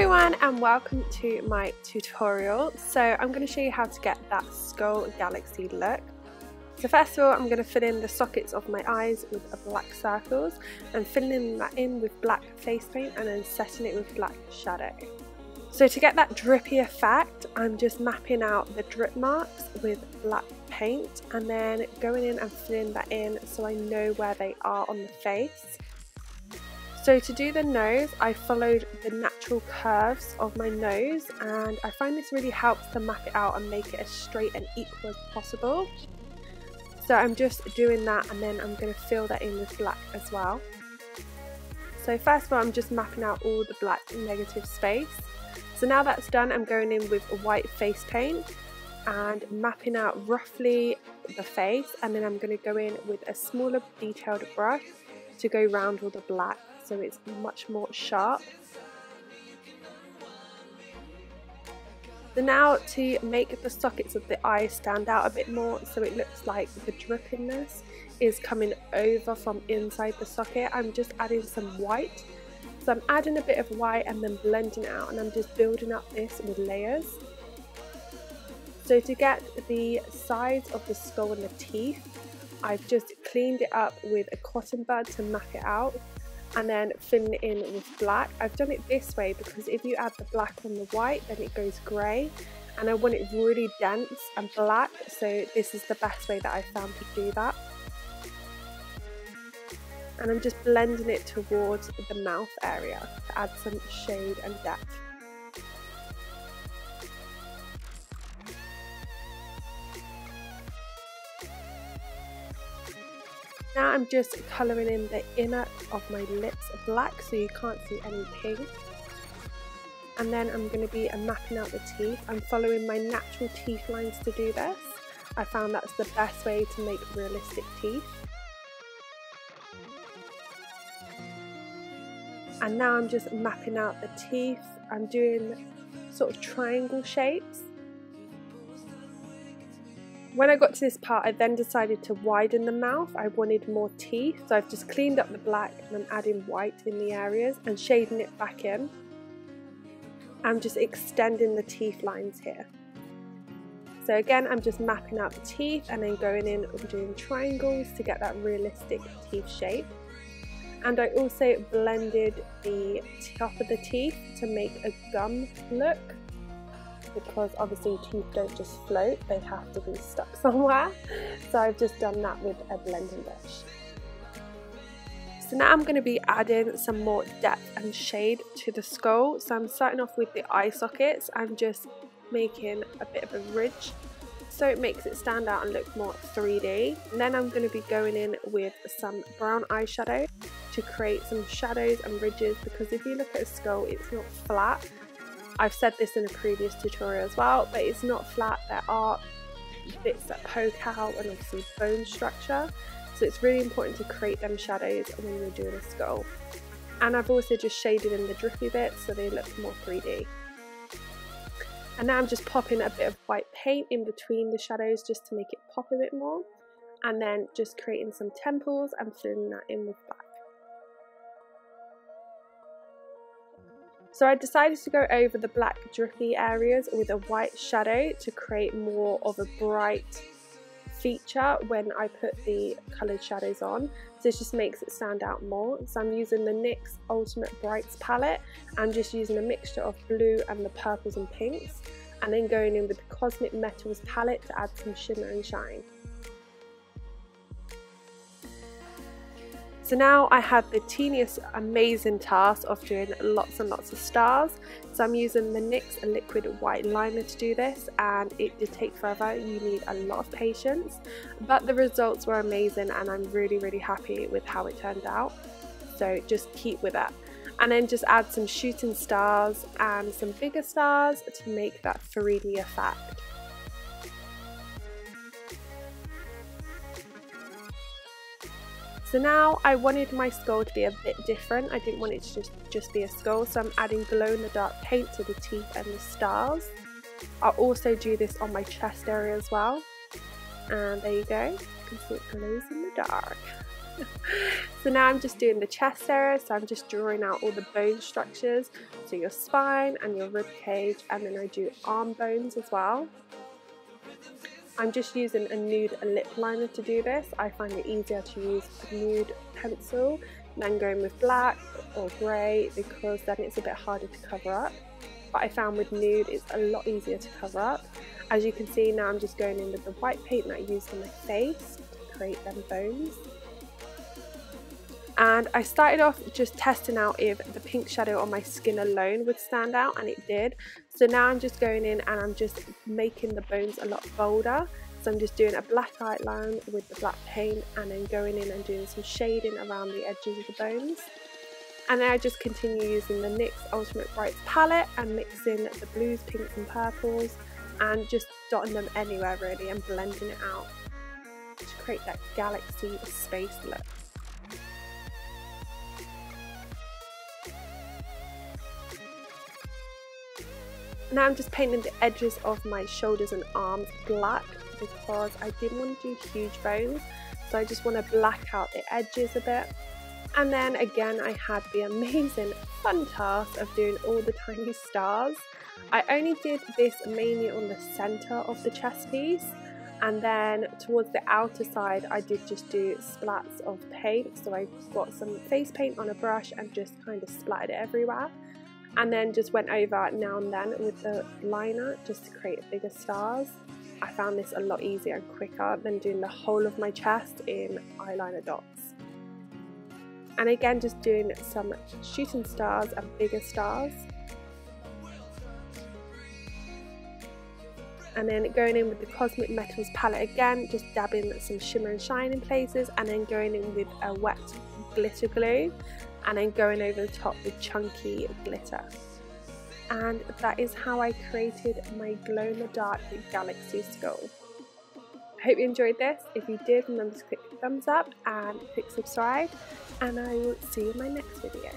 everyone and welcome to my tutorial. So I'm going to show you how to get that skull galaxy look. So first of all I'm going to fill in the sockets of my eyes with black circles and filling that in with black face paint and then setting it with black shadow. So to get that drippy effect I'm just mapping out the drip marks with black paint and then going in and filling that in so I know where they are on the face. So to do the nose, I followed the natural curves of my nose and I find this really helps to map it out and make it as straight and equal as possible. So I'm just doing that and then I'm going to fill that in with black as well. So first of all, I'm just mapping out all the black negative space. So now that's done, I'm going in with white face paint and mapping out roughly the face and then I'm going to go in with a smaller detailed brush to go round all the black so it's much more sharp. So now to make the sockets of the eye stand out a bit more so it looks like the drippiness is coming over from inside the socket, I'm just adding some white. So I'm adding a bit of white and then blending it out and I'm just building up this with layers. So to get the sides of the skull and the teeth, I've just cleaned it up with a cotton bud to map it out and then filling it in with black. I've done it this way because if you add the black on the white then it goes grey and I want it really dense and black so this is the best way that I found to do that. And I'm just blending it towards the mouth area to add some shade and depth. Now I'm just colouring in the inner of my lips black so you can't see any pink. And then I'm going to be mapping out the teeth. I'm following my natural teeth lines to do this. I found that's the best way to make realistic teeth. And now I'm just mapping out the teeth. I'm doing sort of triangle shapes when I got to this part, I then decided to widen the mouth. I wanted more teeth, so I've just cleaned up the black and I'm adding white in the areas and shading it back in. I'm just extending the teeth lines here. So again, I'm just mapping out the teeth and then going in and doing triangles to get that realistic teeth shape. And I also blended the top of the teeth to make a gum look because obviously teeth don't just float, they have to be stuck somewhere. So I've just done that with a blending brush. So now I'm going to be adding some more depth and shade to the skull. So I'm starting off with the eye sockets. I'm just making a bit of a ridge so it makes it stand out and look more 3D. And then I'm going to be going in with some brown eyeshadow to create some shadows and ridges because if you look at a skull it's not flat I've said this in a previous tutorial as well, but it's not flat. There are bits that poke out and obviously bone structure. So it's really important to create them shadows when you're doing a skull. And I've also just shaded in the drippy bits so they look more 3D. And now I'm just popping a bit of white paint in between the shadows just to make it pop a bit more. And then just creating some temples and filling that in with black. So I decided to go over the black drippy areas with a white shadow to create more of a bright feature when I put the coloured shadows on. So this just makes it stand out more. So I'm using the NYX Ultimate Brights palette I'm just using a mixture of blue and the purples and pinks and then going in with the Cosmic Metals palette to add some shimmer and shine So now I have the teeniest amazing task of doing lots and lots of stars. So I'm using the NYX liquid white liner to do this and it did take forever. You need a lot of patience but the results were amazing and I'm really really happy with how it turned out. So just keep with that. And then just add some shooting stars and some bigger stars to make that 3D effect. So now I wanted my skull to be a bit different. I didn't want it to just, just be a skull. So I'm adding glow in the dark paint to the teeth and the stars. I'll also do this on my chest area as well. And there you go. You can see it glows in the dark. so now I'm just doing the chest area, so I'm just drawing out all the bone structures, so your spine and your rib cage, and then I do arm bones as well. I'm just using a nude lip liner to do this. I find it easier to use a nude pencil than going with black or grey because then it's a bit harder to cover up. But I found with nude it's a lot easier to cover up. As you can see now I'm just going in with the white paint that I used on my face to create them bones and I started off just testing out if the pink shadow on my skin alone would stand out and it did. So now I'm just going in and I'm just making the bones a lot bolder. So I'm just doing a black outline with the black paint and then going in and doing some shading around the edges of the bones. And then I just continue using the NYX Ultimate Brights palette and mixing the blues, pinks and purples and just dotting them anywhere really and blending it out to create that galaxy space look. Now I'm just painting the edges of my shoulders and arms black because I didn't want to do huge bones. So I just want to black out the edges a bit. And then again I had the amazing fun task of doing all the tiny stars. I only did this mainly on the centre of the chest piece. And then towards the outer side I did just do splats of paint. So I got some face paint on a brush and just kind of splattered it everywhere and then just went over now and then with the liner just to create bigger stars. I found this a lot easier and quicker than doing the whole of my chest in eyeliner dots. And again just doing some shooting stars and bigger stars. and then going in with the Cosmic Metals palette again, just dabbing some shimmer and shine in places and then going in with a wet glitter glue and then going over the top with chunky glitter. And that is how I created my glow in the dark galaxy skull. I hope you enjoyed this. If you did, remember to click thumbs up and click subscribe and I will see you in my next video.